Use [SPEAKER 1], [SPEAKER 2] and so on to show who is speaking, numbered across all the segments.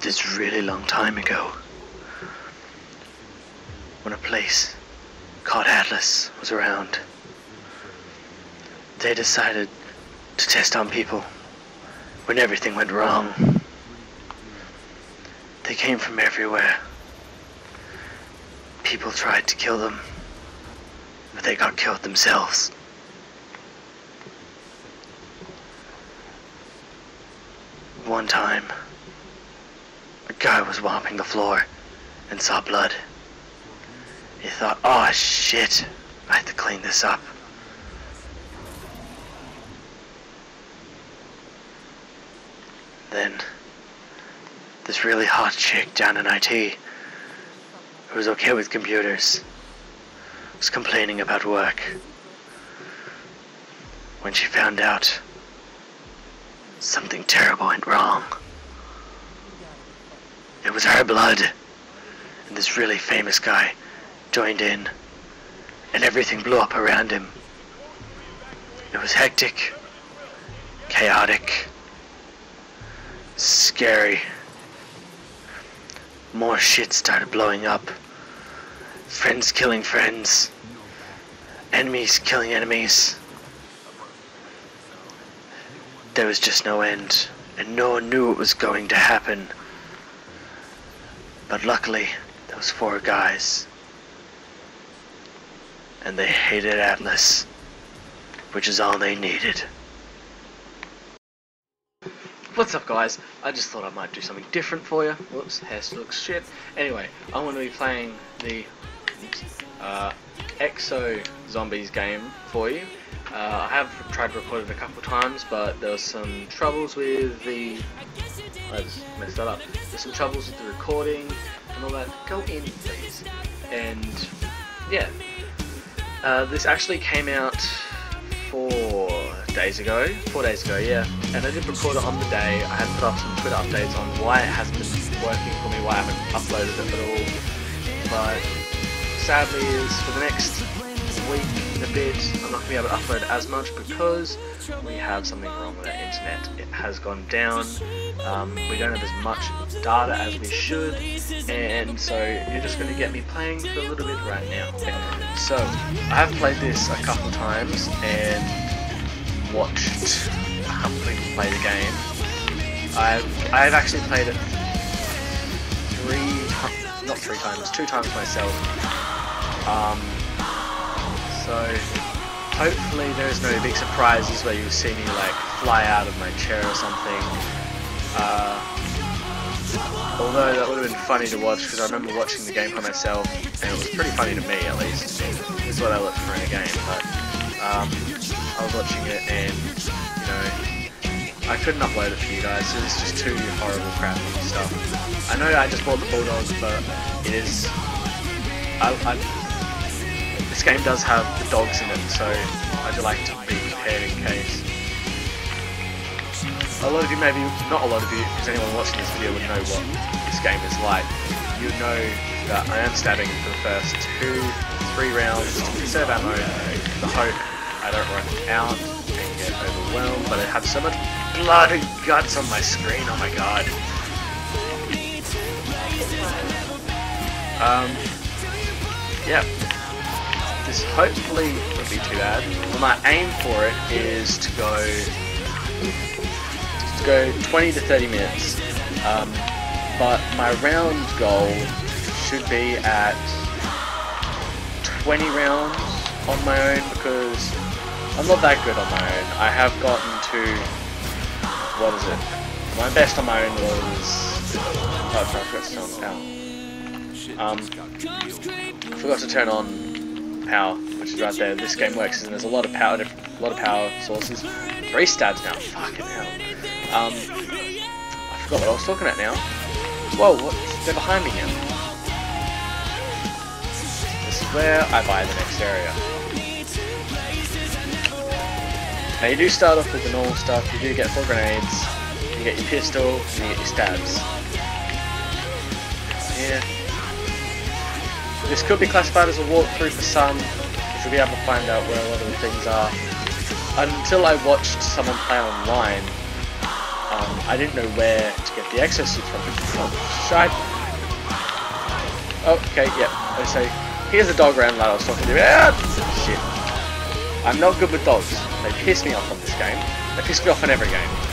[SPEAKER 1] this really long time ago, when a place called Atlas was around, they decided to test on people when everything went wrong. They came from everywhere. People tried to kill them, but they got killed themselves. One time, guy was mopping the floor and saw blood. He thought, oh shit, I have to clean this up. Then, this really hot chick down in IT, who was okay with computers, was complaining about work. When she found out something terrible went wrong. It was her blood. And this really famous guy joined in. And everything blew up around him. It was hectic, chaotic, scary. More shit started blowing up. Friends killing friends. Enemies killing enemies. There was just no end, and no one knew what was going to happen. But luckily, those four guys. And they hated Atlas, which is all they needed.
[SPEAKER 2] What's up guys? I just thought I might do something different for you. Whoops, hair still looks shit. Anyway, I'm going to be playing the uh, Exo Zombies game for you. Uh, I have tried to record it a couple times, but there was some troubles with the... I just messed that up. There's some troubles with the recording and all that. Go in, please. And, yeah. Uh, this actually came out four days ago. Four days ago, yeah. And I did record it on the day. I had put up some Twitter updates on why it hasn't been working for me, why I haven't uploaded it at all. But sadly is for the next week and a bit I'm not going to be able to upload as much because we have something wrong with our internet. It has gone down, um, we don't have as much data as we should and so you're just going to get me playing for a little bit right now. So I have played this a couple times and watched a couple people play the game. I've, I've actually played it three not three times, two times myself. Um, so hopefully there's no big surprises where you see me like fly out of my chair or something. Uh, although that would have been funny to watch because I remember watching the game by myself and it was pretty funny to me at least. It's what I look for in a game, but um, I was watching it and you know I couldn't upload it for you guys. So it's just too horrible, crappy stuff. I know I just bought the Bulldogs, but it is. I, I game does have the dogs in it, so I'd like to be prepared in case. A lot of you, maybe not a lot of you, because anyone watching this video would know what this game is like. You know that I am stabbing for the first two, three rounds to conserve ammo, the hope I don't run out and get overwhelmed, but I have so much blood and guts on my screen, oh my god. Um, yeah, this hopefully won't be too bad. My aim for it is to go to go 20 to 30 minutes. Um, but my round goal should be at 20 rounds on my own because I'm not that good on my own. I have gotten to what is it? My best on my own was oh, I forgot to turn on. Um, forgot to turn on power, which is right there. This game works, and there's a lot of power, a lot of power sources. Three stabs now. Fucking hell. Um, I forgot what I was talking about now. Whoa, what? They're behind me now. This is where I buy the next area. Now you do start off with the normal stuff. You do get four grenades. You get your pistol, and you get your stabs. Yeah. This could be classified as a walkthrough for some, because you'll be able to find out where a lot of the things are. Until I watched someone play online, um, I didn't know where to get the exosuit from. Oh, shite. Okay, yeah. So here's the dog round that I was talking to. Ah, shit. I'm not good with dogs. They piss me off on this game. They piss me off on every game.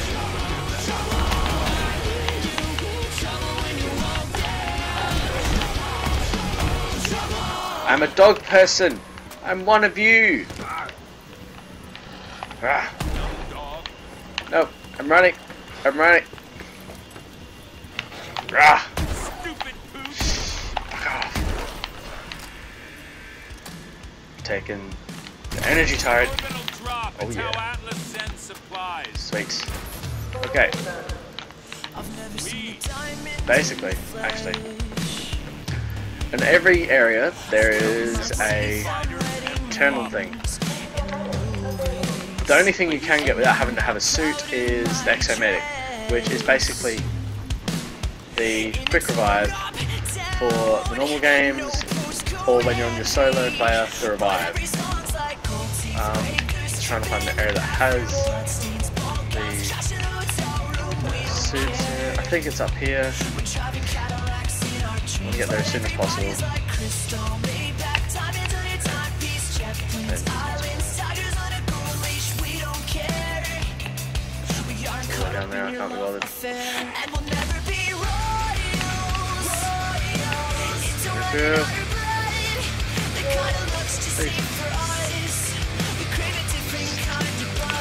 [SPEAKER 2] I'm a dog person. I'm one of you. Ah. No, I'm running. I'm running. Ah. Fuck off. Taking the energy turret. Oh yeah. Sweet. Okay. Basically, actually. In every area, there is a internal thing. The only thing you can get without having to have a suit is the Exomedic, which is basically the quick revive for the normal games or when you're on your solo player to revive. Um, trying to find the area that has the suits here. I think it's up here to get there as soon as possible. down there, I can't be bothered.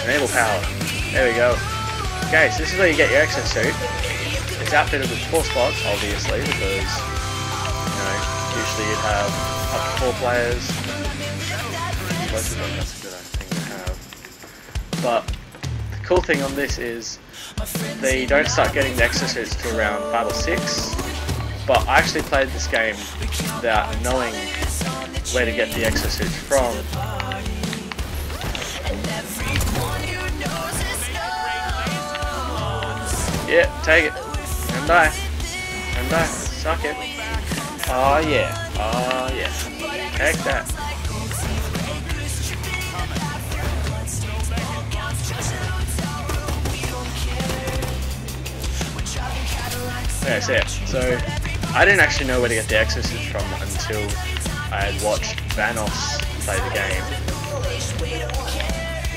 [SPEAKER 2] Enable power. There we go. Okay, so this is where you get your exosuit. It's outfitted with four spots, obviously, because usually you'd have up to four players. That's a good thing to have. But the cool thing on this is they don't start getting the exosuits to around 5 or 6. But I actually played this game without knowing where to get the exosuits from. Yeah, take it. And die. And die. Suck it. Oh yeah. Oh yeah. Heck that. Yeah, so. So I didn't actually know where to get the exosuits from until I had watched Vanoss play the game.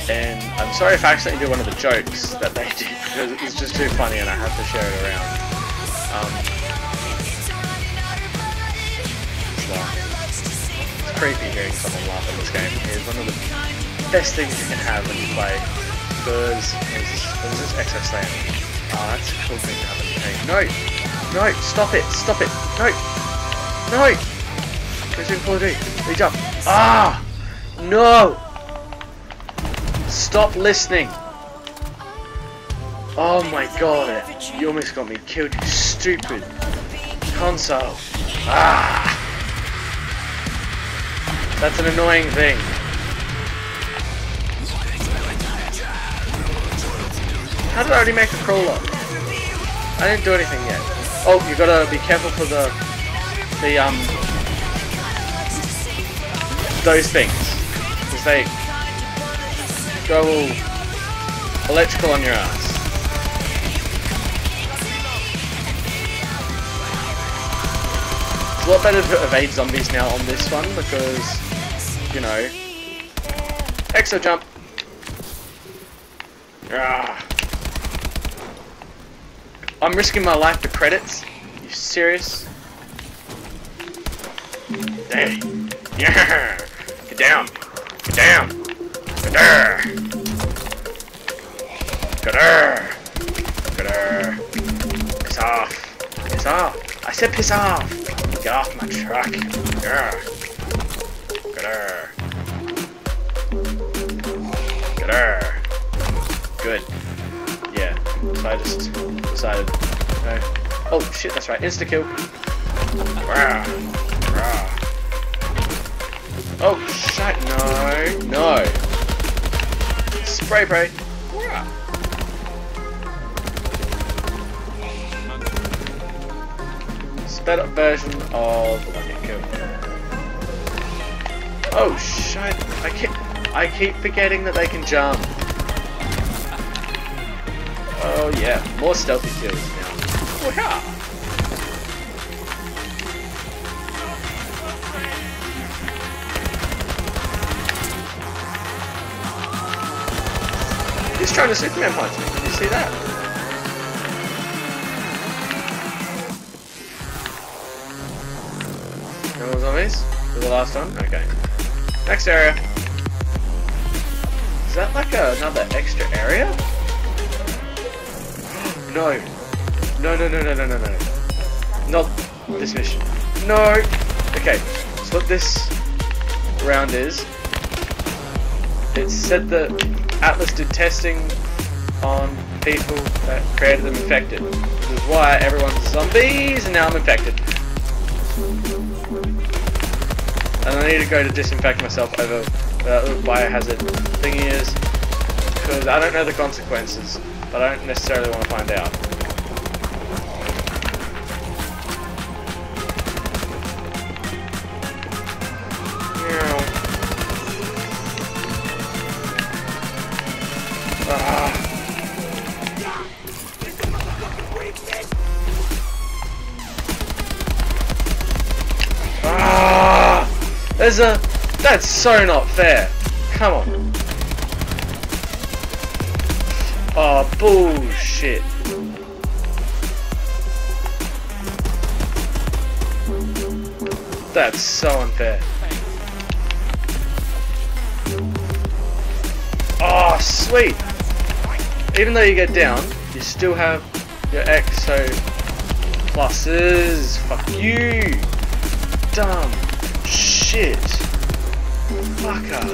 [SPEAKER 2] And I'm sorry if I accidentally did one of the jokes that they did because it was just too funny and I had to share it around. Um, creepy hearing someone laugh in this game. It is one of the best things you can have when you play. Because there's this, there's this excess land. Oh, that's a cool thing to have in the game. No! No! Stop it! Stop it! No! No! Call of They jump. Ah! No! Stop listening! Oh my god, you almost got me killed, you stupid console. Ah! That's an annoying thing. How did I already make a crawler? I didn't do anything yet. Oh, you gotta be careful for the the um those things because they go all electrical on your ass. It's a lot better to evade zombies now on this one because you know. Exo jump. Ah. I'm risking my life for credits. You serious? Hey. Yeah. Get down. Get down. Get there. Get there. Get there. Piss off. Piss off. I said piss off. Get off my truck. Yeah. Get her. Good. Yeah. So I just decided. No. Oh shit, that's right. Insta kill. Oh shit, no. No. Spray spray. Sped up version of Oh shit! I keep I keep forgetting that they can jump. Oh yeah, more stealthy kills now. Wah-ha! He's trying to Superman punch me. Did you see that? No more zombies? For the last one? Okay. Next area. Is that like a, another extra area? No. No, no, no, no, no, no, no. Not this mission. No! Okay, so what this round is, it said that Atlas did testing on people that created them infected. Which is why everyone's zombies and now I'm infected. And I need to go to disinfect myself over that little biohazard thingy is. Because I don't know the consequences, but I don't necessarily want to find out. That's so not fair. Come on. Oh, bullshit. That's so unfair. Oh, sweet. Even though you get down, you still have your exo pluses. Fuck you. Dumb shit. Fucker.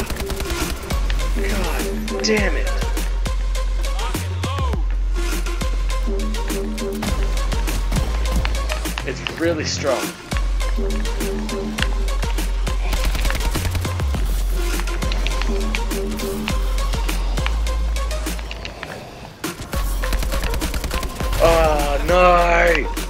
[SPEAKER 2] God damn it. It's really strong. Oh no!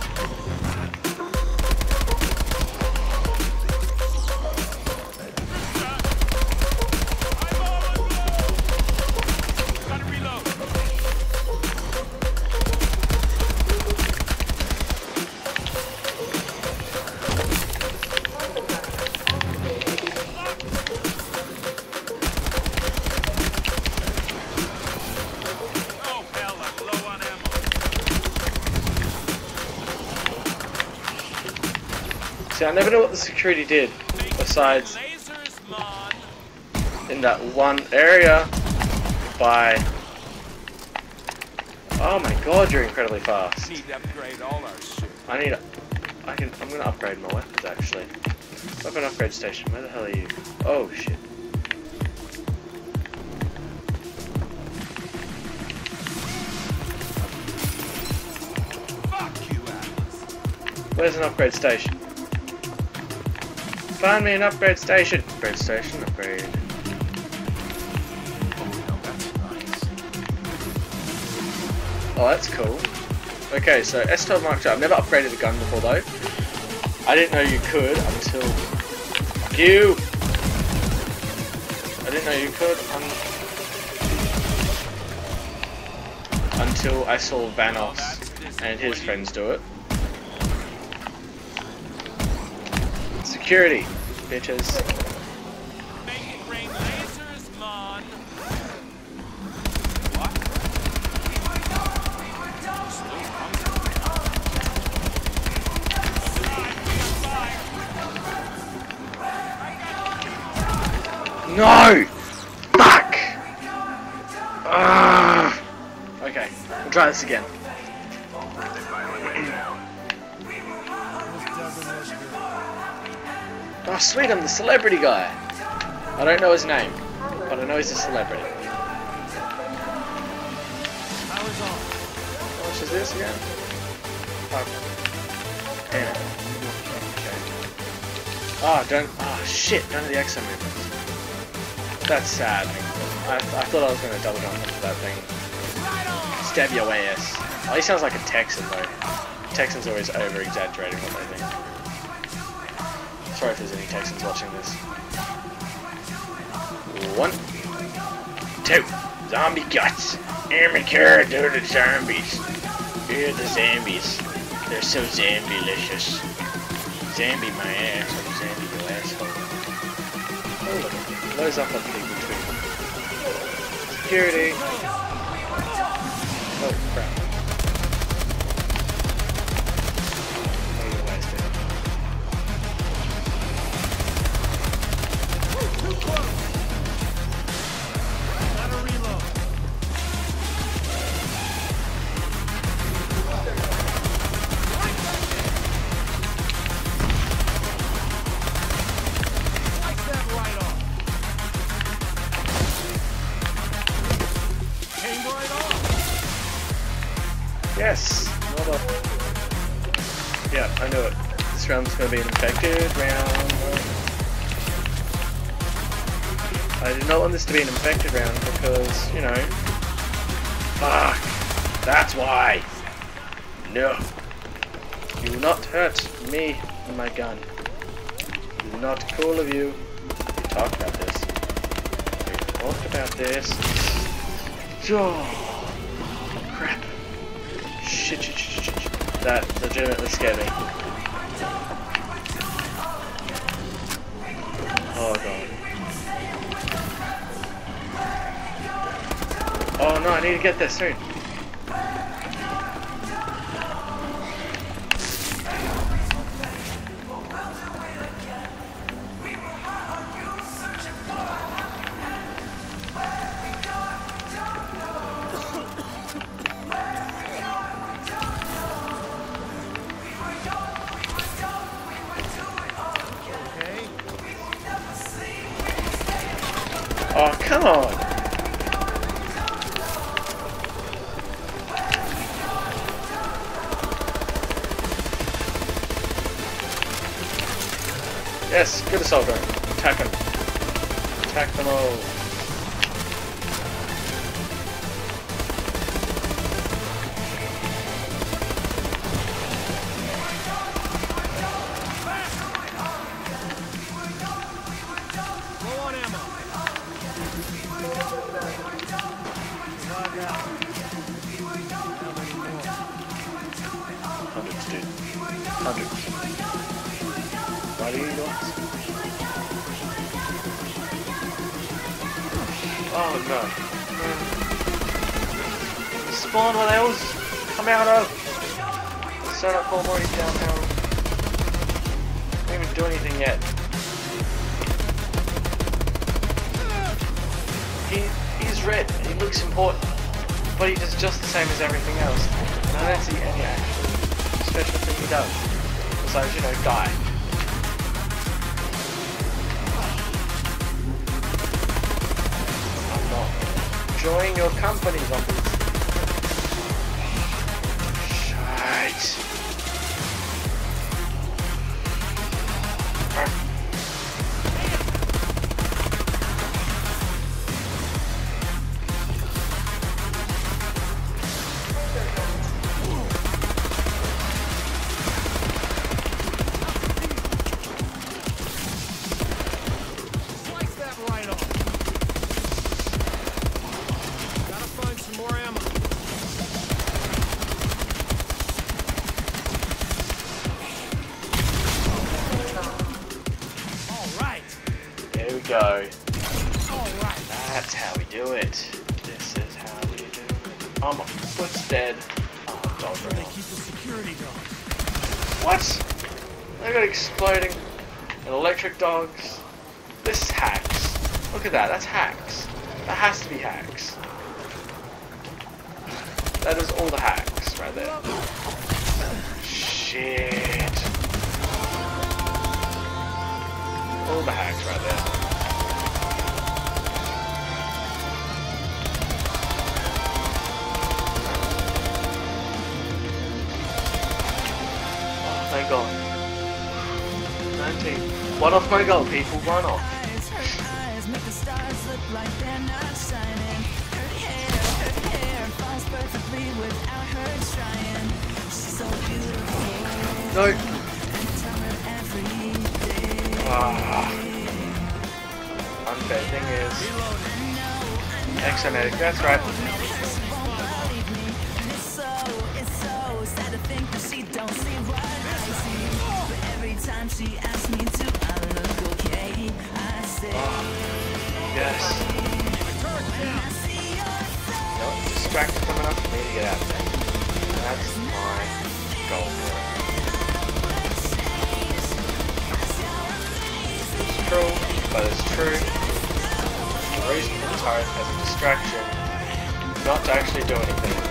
[SPEAKER 2] I never know what the security did besides in that one area by. Oh my god, you're incredibly fast.
[SPEAKER 3] Need to upgrade all our shit.
[SPEAKER 2] I need. A, I can. I'm gonna upgrade my weapons actually. Weapon upgrade station. Where the hell are you? Oh shit.
[SPEAKER 3] Fuck you, Atlas.
[SPEAKER 2] Where's an upgrade station? Find me an upgrade station. Upgrade station. Upgrade.
[SPEAKER 3] Oh, that's
[SPEAKER 2] cool. Okay, so S12 Mark II. I've never upgraded a gun before though. I didn't know you could until. Fuck you! I didn't know you could un... until I saw Vanoss and his friends do it. Security, bitches.
[SPEAKER 3] Rain lasers, mon. What? Still hungry?
[SPEAKER 2] No! Fuck! Ah! Okay, we'll try this again. Oh sweet, I'm the celebrity guy. I don't know his name, but I know he's a celebrity. How much is this again? Oh, damn. Oh, don't. Oh shit, none of the exo movements. That's sad. I, I thought I was going to double jump into that thing. Stab your ass. Oh, he sounds like a Texan though. Texans always over exaggerating what they think. Sorry if there's any Texans watching this. One, two,
[SPEAKER 1] Zombie guts. Amateur to the zombies. Here the zombies. They're so zombie-licious. Zombie my asshole, zombie your asshole.
[SPEAKER 2] Oh, look. Blows up on people too. Security. Oh, crap. I did not want this to be an infected round because, you know. Fuck! That's why! No! You will not hurt me and my gun. Not cool of you. We talked about this. We talked about this. Oh, crap. Shit, shit, shit, shit, shit. That legitimately scared me. Oh god. Oh no, I need to get this soon. Oh, come on! Yes, good assault drone. Attack them. Attack them all.
[SPEAKER 3] Out.
[SPEAKER 2] Hundreds, dude. Hundreds. Why do you dogs? Oh no. Spawn they always come out of. Set up all already downhill. Didn't even do anything yet. He, he's red he looks important, but he does just the same as everything else. And I don't see any actual special thing he does. Besides, you know, die. Enjoying your company, zombies. Shite. Be hacks. That is all the hacks right there. Shit. All the hacks right there. Oh, thank God. 19. One off my goal, people. One off.
[SPEAKER 4] Time she asks me to, I look okay. I say,
[SPEAKER 2] Yes.
[SPEAKER 4] I see your
[SPEAKER 2] No, distracted from enough for me to get out there. That's my goal. It's true, but it's true. The reason for the turret as a distraction, not to actually do anything.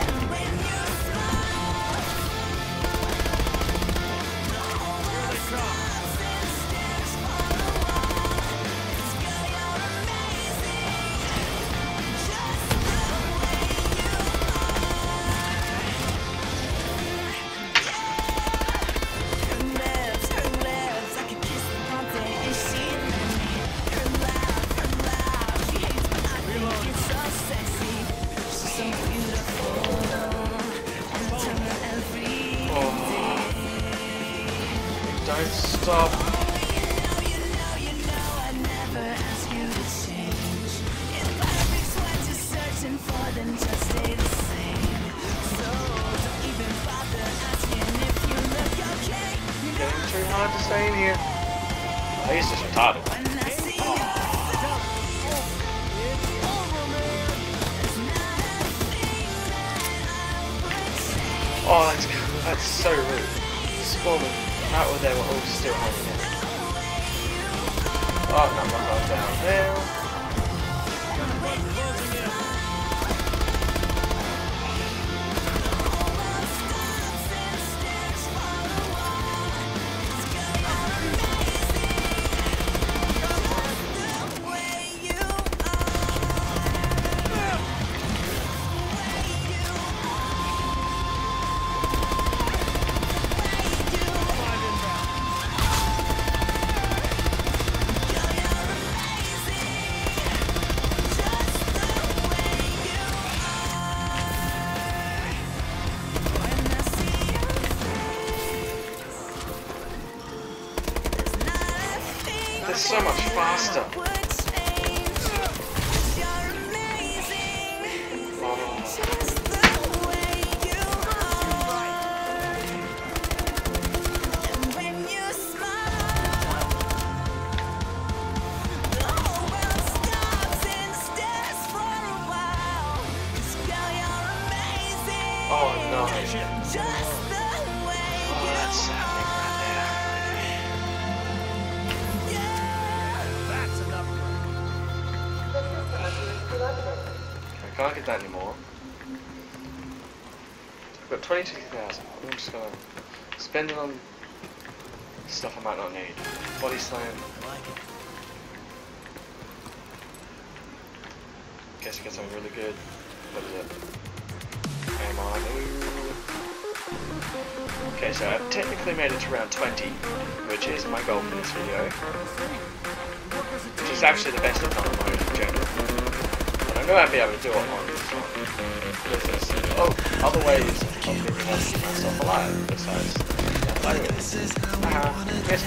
[SPEAKER 2] 22,000. I'm just gonna spend it on stuff I might not need. Body slam. Guess I get something really good. What is it? Am on. Okay, so I've technically made it to round 20, which is my goal for this video. Which is actually the best I've done on my own general. I know I'd be able to do it on this one. Oh, other ways of keeping myself alive besides fighting it. Haha, yes,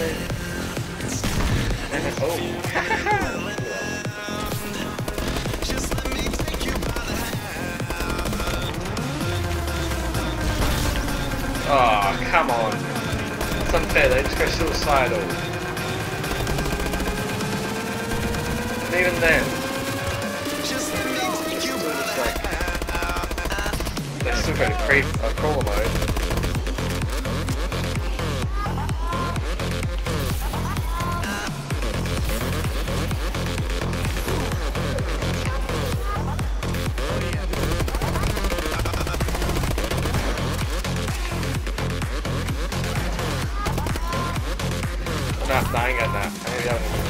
[SPEAKER 2] oh. Oh, come on. It's unfair, they just go suicidal. And even then, Nah, I ain't got that. Maybe I don't dying at that.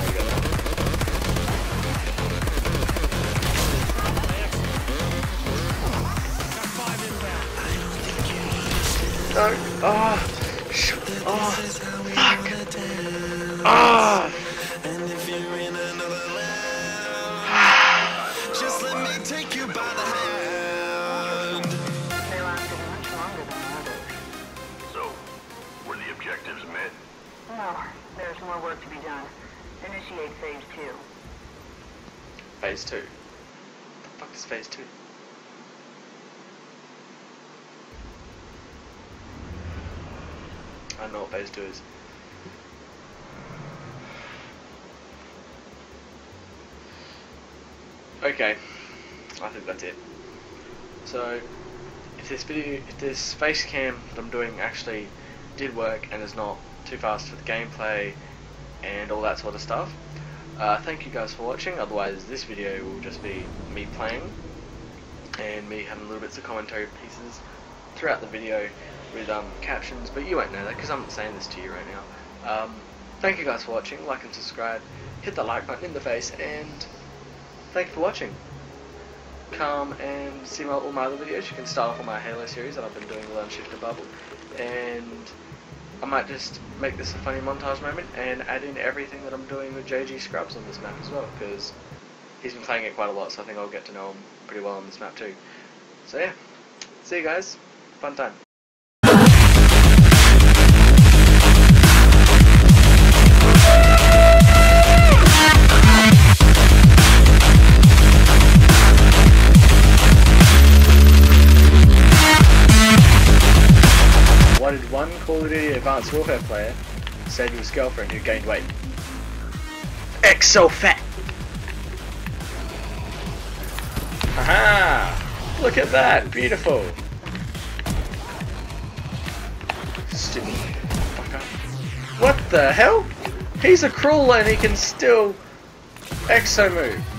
[SPEAKER 2] I know what phase two is. Okay, I think that's it. So, if this video, if this face cam that I'm doing actually did work and is not too fast for the gameplay and all that sort of stuff, uh, thank you guys for watching. Otherwise, this video will just be me playing and me having little bits of commentary pieces throughout the video with um, captions, but you won't know that because I'm not saying this to you right now. Um, thank you guys for watching. Like and subscribe. Hit the like button in the face and thank you for watching. Come and see my, all my other videos. You can start off on my Halo series that I've been doing with Unshifted Bubble. And I might just make this a funny montage moment and add in everything that I'm doing with JG Scrubs on this map as well, because he's been playing it quite a lot, so I think I'll get to know him pretty well on this map too. So yeah, see you guys. Fun time. Call of Duty Advanced Warfare player to his girlfriend who gained weight? X so fat! Aha! Look at that! Beautiful! Stupid fucker. What the hell? He's a crawler and he can still exo move.